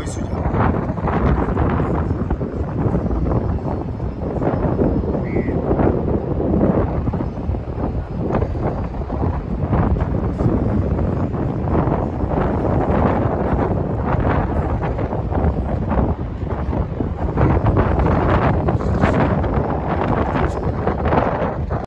回睡觉。